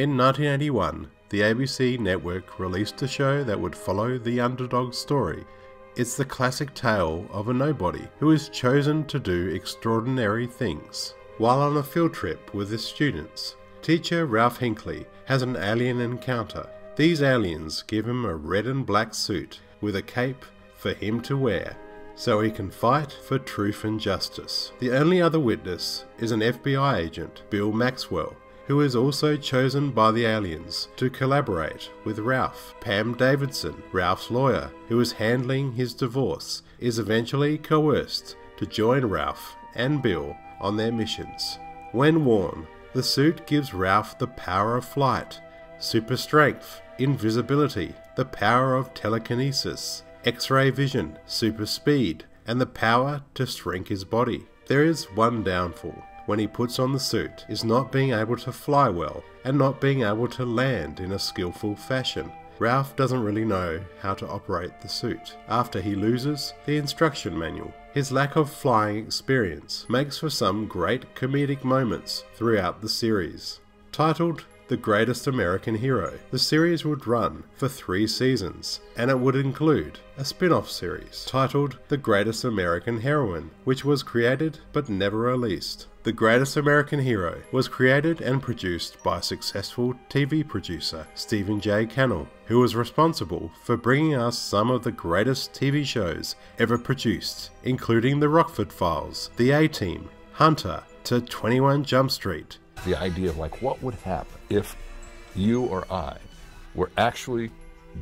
In 1981, the ABC network released a show that would follow the underdog story. It's the classic tale of a nobody who is chosen to do extraordinary things. While on a field trip with his students, teacher Ralph Hinckley has an alien encounter. These aliens give him a red and black suit with a cape for him to wear so he can fight for truth and justice. The only other witness is an FBI agent, Bill Maxwell, who is also chosen by the aliens to collaborate with Ralph. Pam Davidson, Ralph's lawyer, who is handling his divorce, is eventually coerced to join Ralph and Bill on their missions. When worn, the suit gives Ralph the power of flight, super strength, invisibility, the power of telekinesis, X-ray vision, super speed, and the power to shrink his body. There is one downfall when he puts on the suit is not being able to fly well and not being able to land in a skillful fashion. Ralph doesn't really know how to operate the suit after he loses the instruction manual. His lack of flying experience makes for some great comedic moments throughout the series. Titled the Greatest American Hero. The series would run for three seasons, and it would include a spin off series titled The Greatest American Heroine, which was created but never released. The Greatest American Hero was created and produced by successful TV producer Stephen J. Cannell, who was responsible for bringing us some of the greatest TV shows ever produced, including The Rockford Files, The A Team, Hunter, to 21 Jump Street, the idea of like what would happen if you or I were actually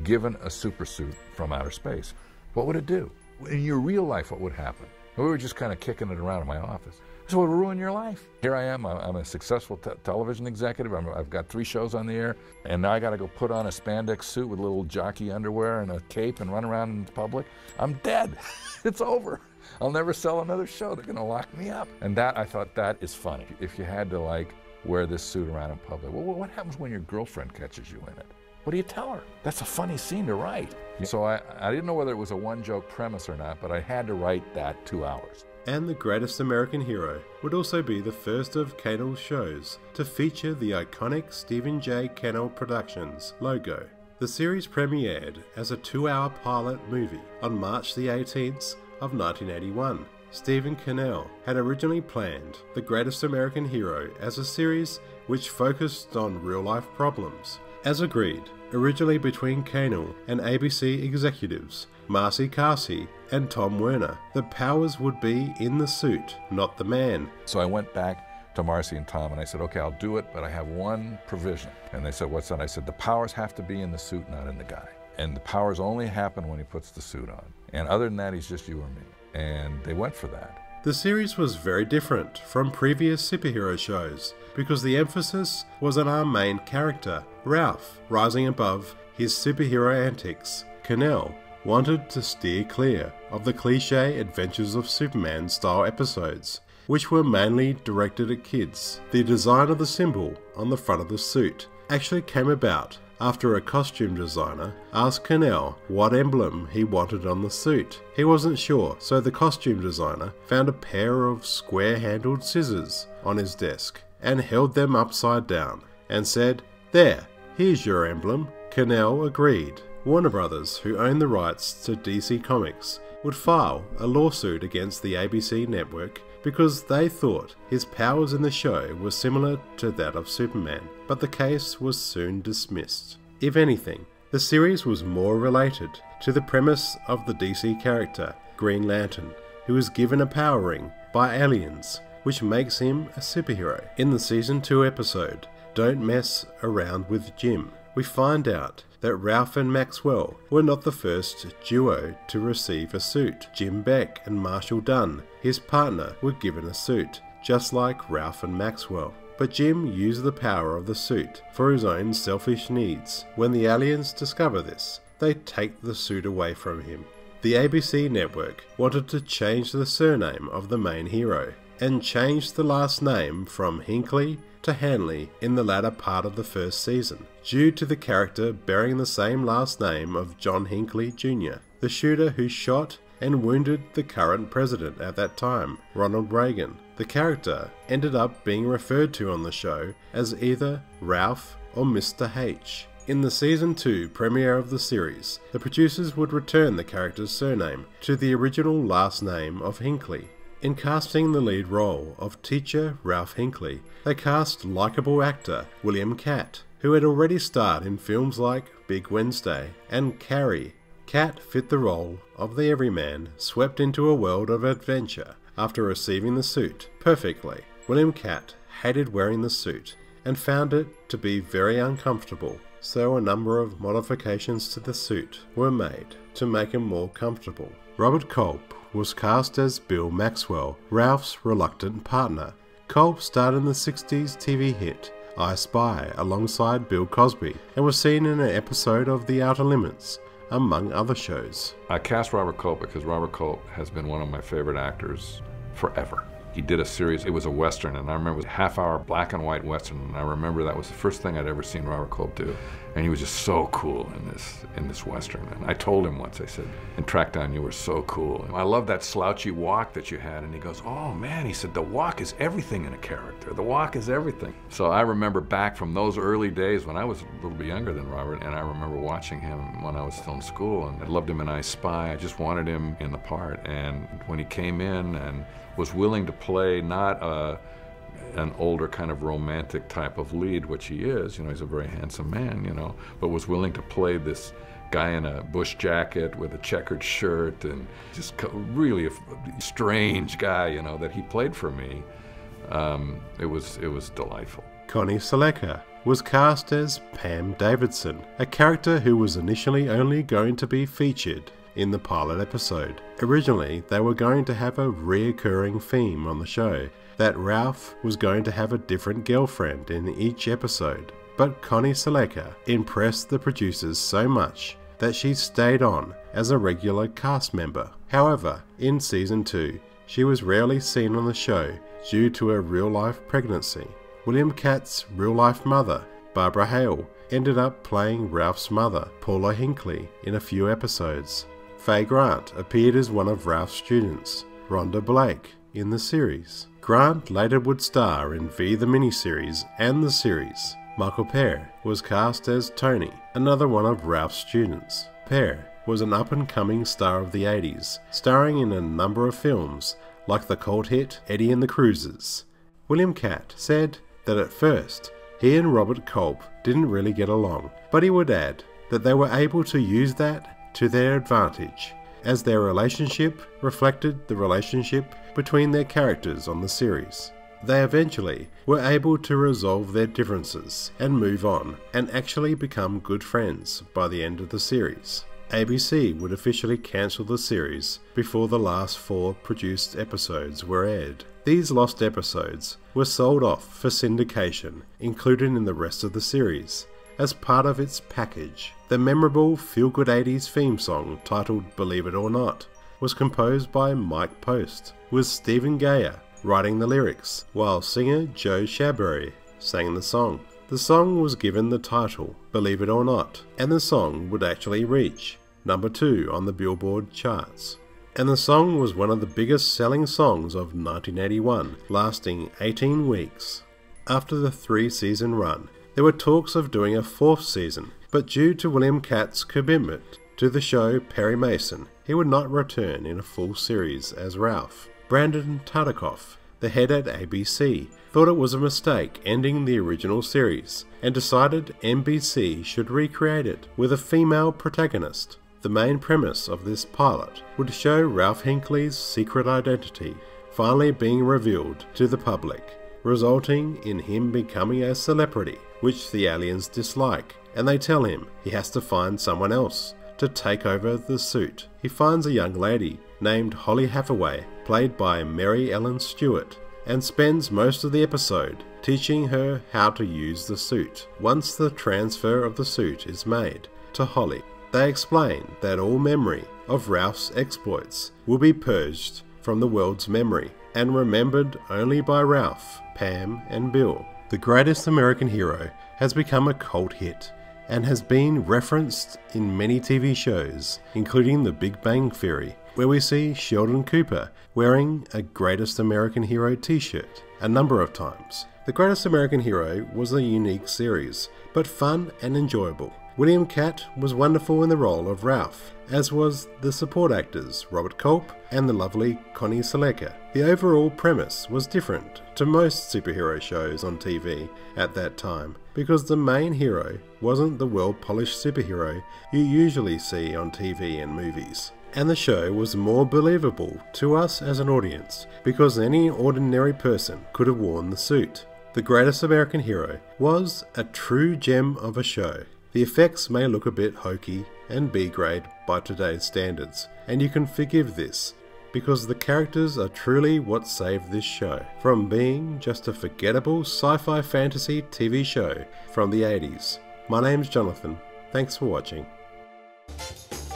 given a supersuit from outer space. What would it do? In your real life, what would happen? We were just kind of kicking it around in my office. This would ruin your life. Here I am. I'm a successful te television executive. i have got three shows on the air, and now I got to go put on a spandex suit with little jockey underwear and a cape and run around in public. I'm dead. it's over. I'll never sell another show. They're going to lock me up. And that, I thought, that is funny. If you had to like wear this suit around in public. Well, what happens when your girlfriend catches you in it? What do you tell her? That's a funny scene to write. So I, I didn't know whether it was a one joke premise or not, but I had to write that two hours. And The Greatest American Hero would also be the first of Cannell's shows to feature the iconic Stephen J. Cannell Productions logo. The series premiered as a two hour pilot movie on March the 18th of 1981 Stephen Cannell had originally planned The Greatest American Hero as a series which focused on real life problems. As agreed, originally between Cannell and ABC executives Marcy Carsey and Tom Werner, the powers would be in the suit, not the man. So I went back to Marcy and Tom and I said, okay, I'll do it, but I have one provision. And they said, what's that? I said, the powers have to be in the suit, not in the guy. And the powers only happen when he puts the suit on. And other than that, he's just you or me and they went for that. The series was very different from previous superhero shows because the emphasis was on our main character, Ralph, rising above his superhero antics. Cannell wanted to steer clear of the cliche Adventures of Superman style episodes, which were mainly directed at kids. The design of the symbol on the front of the suit actually came about after a costume designer asked Cannell what emblem he wanted on the suit. He wasn't sure, so the costume designer found a pair of square handled scissors on his desk and held them upside down and said, There, here's your emblem. Cannell agreed. Warner Brothers, who owned the rights to DC Comics, would file a lawsuit against the ABC network because they thought his powers in the show were similar to that of Superman, but the case was soon dismissed. If anything, the series was more related to the premise of the DC character, Green Lantern, who is given a power ring by aliens, which makes him a superhero. In the season 2 episode, Don't Mess Around with Jim, we find out that Ralph and Maxwell were not the first duo to receive a suit. Jim Beck and Marshall Dunn, his partner, were given a suit, just like Ralph and Maxwell. But Jim used the power of the suit for his own selfish needs. When the aliens discover this, they take the suit away from him. The ABC network wanted to change the surname of the main hero and changed the last name from Hinckley to Hanley in the latter part of the first season, due to the character bearing the same last name of John Hinckley Jr., the shooter who shot and wounded the current president at that time, Ronald Reagan. The character ended up being referred to on the show as either Ralph or Mr. H. In the season 2 premiere of the series, the producers would return the character's surname to the original last name of Hinckley. In casting the lead role of teacher Ralph Hinckley, they cast likable actor William Katt, who had already starred in films like Big Wednesday and Carrie. Katt fit the role of the everyman swept into a world of adventure after receiving the suit perfectly. William Katt hated wearing the suit and found it to be very uncomfortable, so a number of modifications to the suit were made to make him more comfortable. Robert Culp was cast as Bill Maxwell, Ralph's reluctant partner. Culp starred in the 60s TV hit I Spy alongside Bill Cosby and was seen in an episode of The Outer Limits, among other shows. I cast Robert Culp because Robert Culp has been one of my favorite actors forever. He did a series, it was a Western, and I remember it was a half hour black and white Western, and I remember that was the first thing I'd ever seen Robert Culp do. And he was just so cool in this in this Western. And I told him once, I said, in Trackdown, you were so cool. And I love that slouchy walk that you had. And he goes, oh man, he said, the walk is everything in a character. The walk is everything. So I remember back from those early days when I was a little bit younger than Robert, and I remember watching him when I was still in school, and I loved him in I Spy. I just wanted him in the part. And when he came in and was willing to play not a, an older kind of romantic type of lead, which he is, you know, he's a very handsome man, you know, but was willing to play this guy in a bush jacket with a checkered shirt and just really a strange guy, you know, that he played for me. Um, it was it was delightful. Connie Sellecca was cast as Pam Davidson, a character who was initially only going to be featured in the pilot episode. Originally, they were going to have a reoccurring theme on the show that Ralph was going to have a different girlfriend in each episode. But Connie Sellecca impressed the producers so much that she stayed on as a regular cast member. However, in season 2, she was rarely seen on the show due to a real life pregnancy. William Katt's real life mother, Barbara Hale, ended up playing Ralph's mother, Paula Hinckley, in a few episodes. Faye Grant appeared as one of Ralph's students, Rhonda Blake, in the series. Grant later would star in V the miniseries and the series. Michael Paré was cast as Tony, another one of Ralph's students. Paré was an up and coming star of the 80s, starring in a number of films like the cult hit Eddie and the Cruisers. William Katt said that at first he and Robert Culp didn't really get along, but he would add that they were able to use that to their advantage, as their relationship reflected the relationship between their characters on the series. They eventually were able to resolve their differences and move on, and actually become good friends by the end of the series. ABC would officially cancel the series before the last four produced episodes were aired. These lost episodes were sold off for syndication, included in the rest of the series, as part of its package. The memorable Feel Good 80s theme song, titled Believe It or Not, was composed by Mike Post, with Stephen Geyer writing the lyrics, while singer Joey Scarbury sang the song. The song was given the title Believe It or Not, and the song would actually reach number 2 on the Billboard charts. And the song was one of the biggest selling songs of 1981, lasting 18 weeks. After the three season run, there were talks of doing a fourth season, but due to William Katt's commitment to the show Perry Mason, he would not return in a full series as Ralph. Brandon Tartikoff, the head at ABC, thought it was a mistake ending the original series and decided NBC should recreate it with a female protagonist. The main premise of this pilot would show Ralph Hinckley's secret identity finally being revealed to the public, resulting in him becoming a celebrity which the aliens dislike, and they tell him he has to find someone else to take over the suit. He finds a young lady named Holly Hathaway, played by Mary Ellen Stuart, and spends most of the episode teaching her how to use the suit. Once the transfer of the suit is made to Holly, they explain that all memory of Ralph's exploits will be purged from the world's memory and remembered only by Ralph, Pam, and Bill. The Greatest American Hero has become a cult hit, and has been referenced in many TV shows, including The Big Bang Theory, where we see Sheldon Cooper wearing a Greatest American Hero t shirt a number of times. The Greatest American Hero was a unique series, but fun and enjoyable. William Katt was wonderful in the role of Ralph, as was the support actors Robert Culp and the lovely Connie Sellecca. The overall premise was different to most superhero shows on TV at that time because the main hero wasn't the well polished superhero you usually see on TV and movies. And the show was more believable to us as an audience because any ordinary person could have worn the suit. The Greatest American Hero was a true gem of a show. The effects may look a bit hokey and B grade by today's standards, and you can forgive this because the characters are truly what saved this show from being just a forgettable sci fi fantasy TV show from the 80s. My name's Jonathan. Thanks for watching.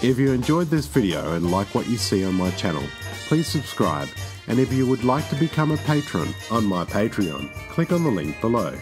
If you enjoyed this video and like what you see on my channel, please subscribe. And if you would like to become a patron on my Patreon, click on the link below.